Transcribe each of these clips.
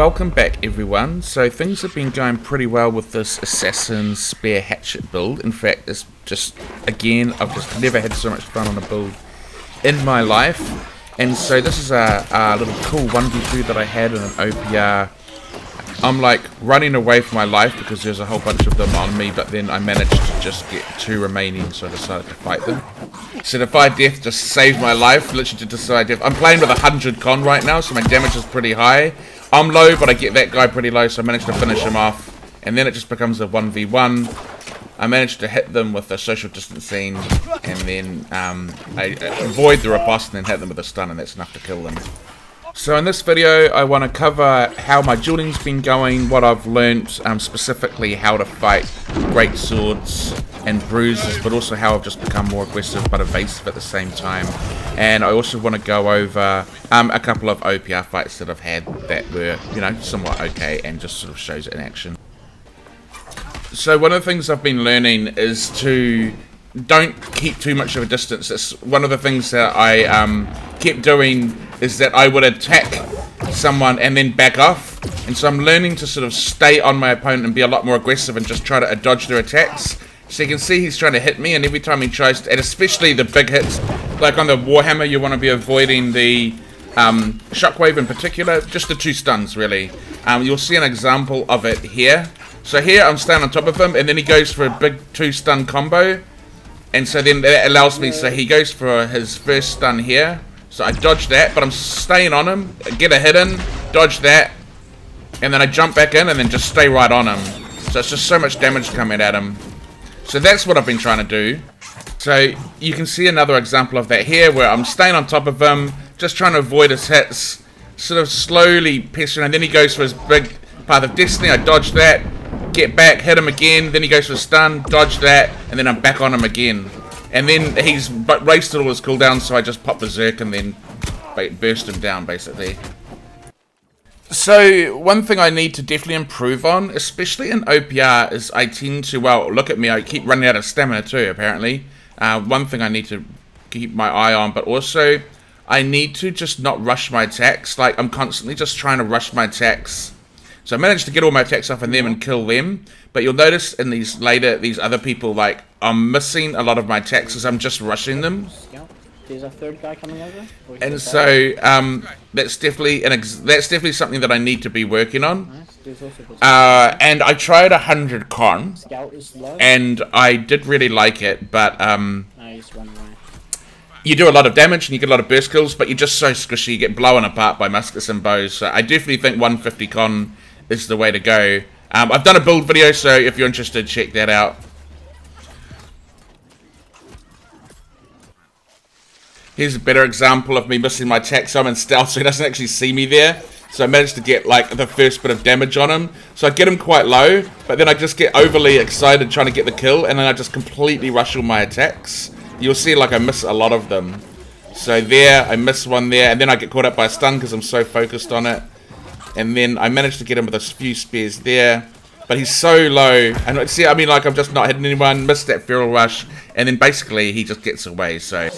Welcome back everyone. So things have been going pretty well with this Assassin Spear Hatchet build. In fact, it's just, again, I've just never had so much fun on a build in my life. And so this is a, a little cool 1v2 that I had in an OPR. I'm like running away for my life because there's a whole bunch of them on me, but then I managed to just get two remaining, so I decided to fight them. So Defy Death just saved my life, literally to decide death. I'm playing with 100 con right now, so my damage is pretty high. I'm low, but I get that guy pretty low, so I managed to finish him off. And then it just becomes a 1v1. I managed to hit them with the social distancing, and then um, I, I avoid the riposte and then hit them with a stun, and that's enough to kill them. So in this video, I want to cover how my dueling's been going, what I've learnt, um, specifically how to fight great swords and bruisers, but also how I've just become more aggressive but evasive at the same time. And I also want to go over um, a couple of OPR fights that I've had that were, you know, somewhat okay and just sort of shows it in action. So one of the things I've been learning is to don't keep too much of a distance. It's one of the things that I um, kept doing is that I would attack someone and then back off. And so I'm learning to sort of stay on my opponent and be a lot more aggressive and just try to dodge their attacks. So you can see he's trying to hit me and every time he tries to, and especially the big hits, like on the Warhammer you want to be avoiding the um, Shockwave in particular, just the two stuns really. Um, you'll see an example of it here. So here I'm staying on top of him and then he goes for a big two stun combo. And so then that allows me, so he goes for his first stun here. So I dodge that, but I'm staying on him, get a hit in, dodge that, and then I jump back in and then just stay right on him. So it's just so much damage coming at him. So that's what I've been trying to do. So you can see another example of that here where I'm staying on top of him, just trying to avoid his hits, sort of slowly pestering, and then he goes for his big path of destiny. I dodge that, get back, hit him again, then he goes for a stun, dodge that, and then I'm back on him again. And then he's wasted all his cooldown, so I just pop Berserk and then burst him down, basically. So, one thing I need to definitely improve on, especially in OPR, is I tend to, well, look at me, I keep running out of stamina too, apparently. Uh, one thing I need to keep my eye on, but also, I need to just not rush my attacks. Like, I'm constantly just trying to rush my attacks. So I managed to get all my attacks off on them and kill them. But you'll notice in these later, these other people, like, I'm missing a lot of my attacks because I'm just rushing them. There's a third guy coming over. And so um, that's definitely an that's definitely something that I need to be working on. Uh, and I tried a hundred con, and I did really like it, but um, you do a lot of damage and you get a lot of burst kills, but you're just so squishy, you get blown apart by muskets and bows. So I definitely think 150 con is the way to go. Um, I've done a build video, so if you're interested, check that out. Here's a better example of me missing my so I'm in stealth, so he doesn't actually see me there. So I managed to get like the first bit of damage on him. So I get him quite low, but then I just get overly excited trying to get the kill, and then I just completely rush all my attacks. You'll see like I miss a lot of them. So there, I miss one there, and then I get caught up by a stun because I'm so focused on it. And then I managed to get him with a few spears there. But he's so low. And see, I mean, like, I'm just not hitting anyone. Missed that feral rush. And then basically, he just gets away, so...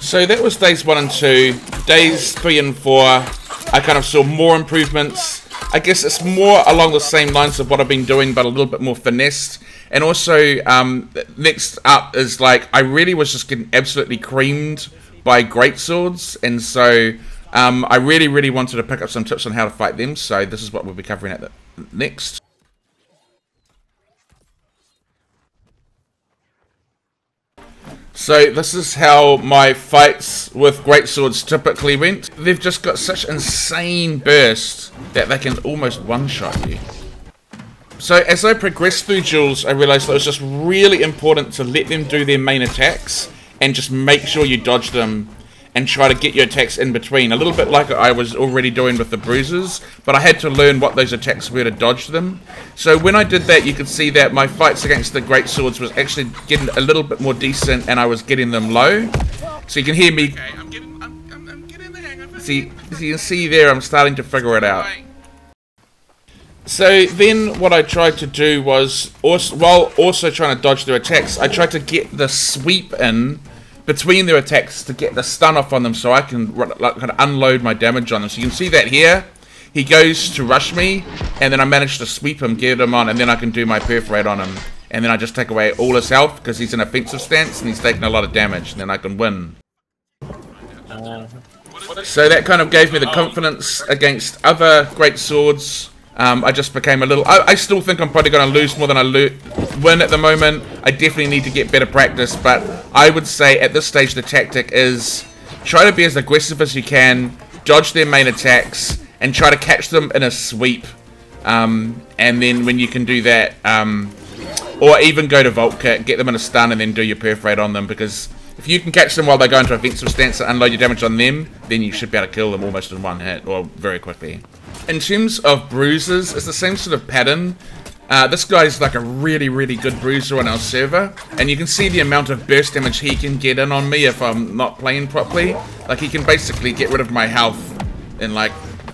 So that was days 1 and 2. Days 3 and 4, I kind of saw more improvements. I guess it's more along the same lines of what I've been doing, but a little bit more finessed. And also, um, next up is like, I really was just getting absolutely creamed by great swords. And so um, I really, really wanted to pick up some tips on how to fight them, so this is what we'll be covering at the next. So this is how my fights with great swords typically went. They've just got such insane bursts that they can almost one-shot you. So as I progressed through duels, I realized that it was just really important to let them do their main attacks and just make sure you dodge them and try to get your attacks in between. A little bit like I was already doing with the bruisers, but I had to learn what those attacks were to dodge them. So when I did that, you could see that my fights against the great swords was actually getting a little bit more decent, and I was getting them low. So you can hear me. Okay, I'm getting, I'm, I'm, I'm getting the hang of. See, so you can see there, I'm starting to figure it out. So then what I tried to do was, also, while also trying to dodge their attacks, I tried to get the sweep in between their attacks to get the stun off on them so I can like, kind of unload my damage on them. So you can see that here. He goes to rush me, and then I manage to sweep him, get him on, and then I can do my perforate on him. And then I just take away all his health because he's in offensive stance and he's taking a lot of damage, and then I can win. Uh, So that kind of gave me the confidence against other great swords. Um, I just became a little. I, I still think I'm probably going to lose more than I win at the moment. I definitely need to get better practice, but I would say at this stage the tactic is try to be as aggressive as you can, dodge their main attacks, and try to catch them in a sweep. Um, and then when you can do that, um, or even go to Vault Kick, get them in a stun, and then do your perforate on them because if you can catch them while they go into offensive stance and unload your damage on them, then you should be able to kill them almost in one hit, or very quickly. In terms of bruisers, it's the same sort of pattern. Uh, this guy's like a really, really good bruiser on our server, and you can see the amount of burst damage he can get in on me if I'm not playing properly. Like, he can basically get rid of my health in like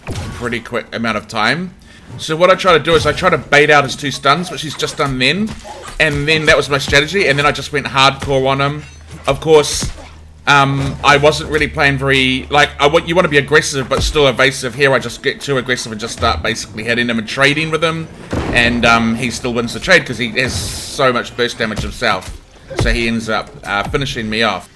a pretty quick amount of time. So what I try to do is I try to bait out his two stuns, which he's just done then, and then that was my strategy, and then I just went hardcore on him. Of course, um, I wasn't really playing very like I want you want to be aggressive but still evasive. Here I just get too aggressive and just start basically hitting him and trading with him, and um, he still wins the trade because he has so much burst damage himself. So he ends up uh, finishing me off.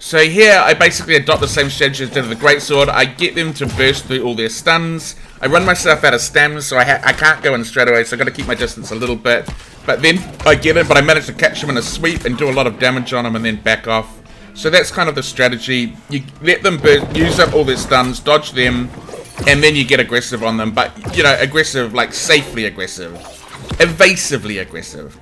So here I basically adopt the same strategy as did with the greatsword. I get them to burst through all their stuns. I run myself out of stems, so I, I can't go in straight away. So I got to keep my distance a little bit. But then I get him, but I manage to catch him in a sweep and do a lot of damage on him and then back off. So that's kind of the strategy. You let them use up all their stuns, dodge them, and then you get aggressive on them. But, you know, aggressive, like safely aggressive. Evasively aggressive.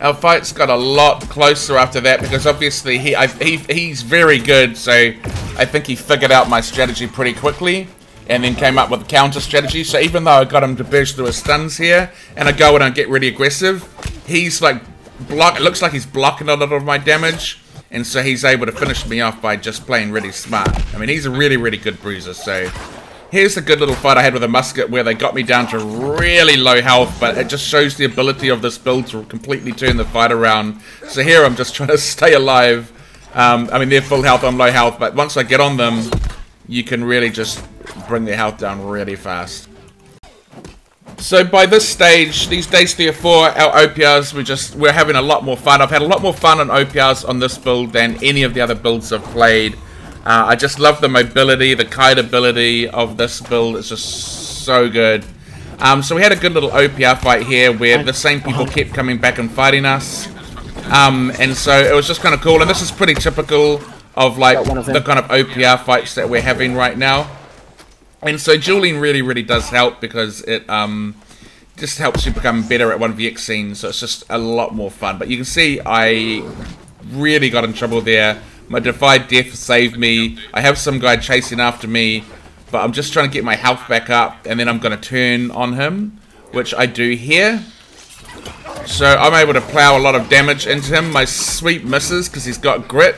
Our fights got a lot closer after that because obviously he, I, he he's very good, so I think he figured out my strategy pretty quickly and then came up with a counter strategy. So even though I got him to burst through his stuns here and I go and I get really aggressive, he's like block. It looks like he's blocking a lot of my damage, and so he's able to finish me off by just playing really smart. I mean, he's a really really good bruiser. So here's a good little fight I had with a musket where they got me down to really low health, but it just shows the ability of this build to completely turn the fight around. So here I'm just trying to stay alive. Um, I mean, they're full health, I'm low health, but once I get on them, you can really just bring their health down really fast. So by this stage, these days 3 or 4, our OPRs, we just, we're having a lot more fun. I've had a lot more fun on OPRs on this build than any of the other builds I've played. Uh, I just love the mobility, the kite ability of this build. It's just so good. Um, so we had a good little OPR fight here where the same people kept coming back and fighting us. Um, and so it was just kind of cool. And this is pretty typical of like of the kind of OPR fights that we're having right now. And so dueling really, really does help because it um, just helps you become better at 1vx scenes. So it's just a lot more fun. But you can see I really got in trouble there. My Defy Death saved me. I have some guy chasing after me. But I'm just trying to get my health back up. And then I'm going to turn on him. Which I do here. So I'm able to plow a lot of damage into him. My sweep misses because he's got grit.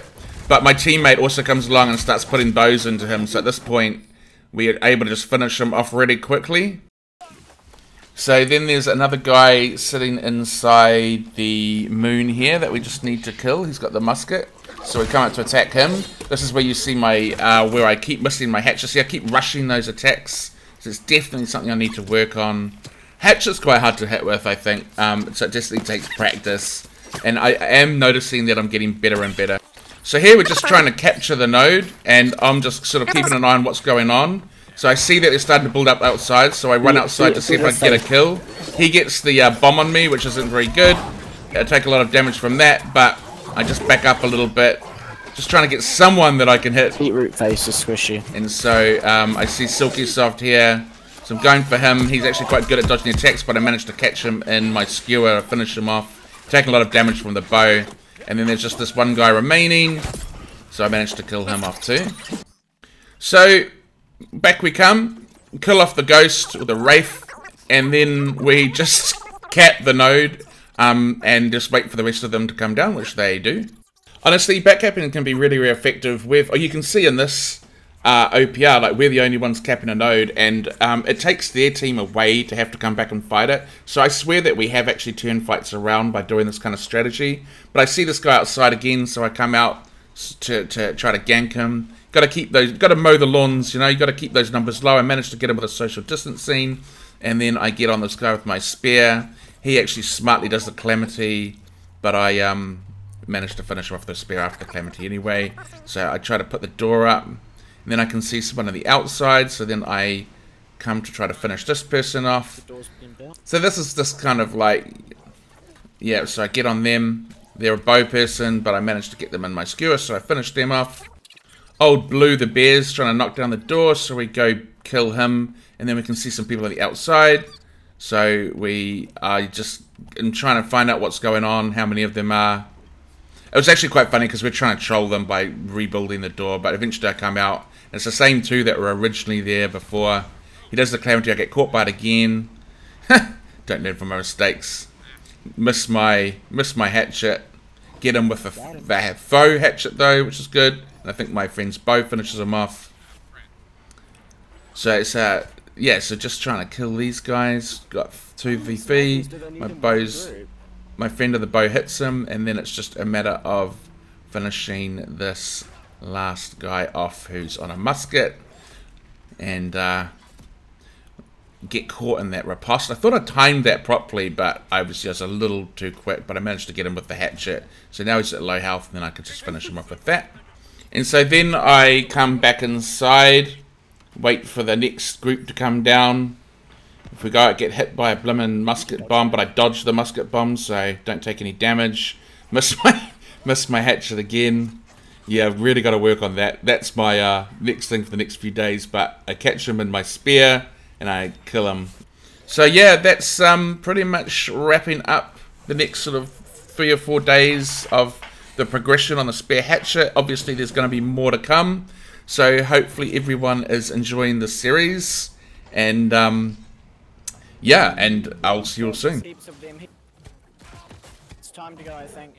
But my teammate also comes along and starts putting bows into him. So at this point, we are able to just finish him off really quickly. So then there's another guy sitting inside the moon here that we just need to kill. He's got the musket. So we come out to attack him. This is where you see my, uh, where I keep missing my hatches. See, I keep rushing those attacks. So it's definitely something I need to work on. Hatch Hatchet's quite hard to hit with, I think. Um, so it definitely takes practice. And I am noticing that I'm getting better and better. So here we're just trying to capture the node, and I'm just sort of keeping an eye on what's going on. So I see that they're starting to build up outside, so I run outside to see if I can get a kill. He gets the uh, bomb on me, which isn't very good. I take a lot of damage from that, but I just back up a little bit. Just trying to get someone that I can hit. Beetroot face is squishy. And so um, I see Silky Soft here. So I'm going for him. He's actually quite good at dodging attacks, but I managed to catch him in my skewer, finish him off. Taking a lot of damage from the bow. And then there's just this one guy remaining. So I managed to kill him off too. So, back we come. Kill off the ghost, or the wraith. And then we just cap the node. Um, and just wait for the rest of them to come down, which they do. Honestly, backcapping can be really, really effective with, or you can see in this uh, OPR, like we're the only ones capping a node, and um, it takes their team away to have to come back and fight it. So I swear that we have actually turned fights around by doing this kind of strategy. But I see this guy outside again, so I come out to, to try to gank him. Got to keep those, got to mow the lawns, you know. You got to keep those numbers low. I managed to get him with a social distancing, and then I get on this guy with my spear. He actually smartly does the calamity, but I um managed to finish off the spear after the calamity anyway. So I try to put the door up. And then I can see someone on the outside, so then I come to try to finish this person off. So this is this kind of like, yeah, so I get on them. They're a bow person, but I managed to get them in my skewer, so I finished them off. Old Blue the Bear's trying to knock down the door, so we go kill him, and then we can see some people on the outside. So we are just in trying to find out what's going on, how many of them are. It was actually quite funny because we're trying to troll them by rebuilding the door, but eventually I come out it's the same two that were originally there before. He does the calamity, I get caught by it again. Don't learn from my mistakes. Miss my miss my hatchet. Get him with a, a faux hatchet though, which is good. And I think my friend's bow finishes him off. So it's uh yeah, so just trying to kill these guys. Got two VP. My bow's my friend of the bow hits him, and then it's just a matter of finishing this last guy off who's on a musket and uh, get caught in that riposte. I thought I timed that properly, but I was just a little too quick, but I managed to get him with the hatchet. So now he's at low health, and then I can just finish him off with that. And so then I come back inside, wait for the next group to come down. If we go get hit by a blimmin' musket bomb, but I dodge the musket bomb, so don't take any damage. Miss my, miss my hatchet again yeah, I've really got to work on that. That's my uh, next thing for the next few days. But I catch him in my spear and I kill him. So yeah, that's um, pretty much wrapping up the next sort of three or four days of the progression on the spear hatchet. Obviously, there's going to be more to come. So hopefully everyone is enjoying the series. And um, yeah, and I'll see you soon. It's time to go, I think.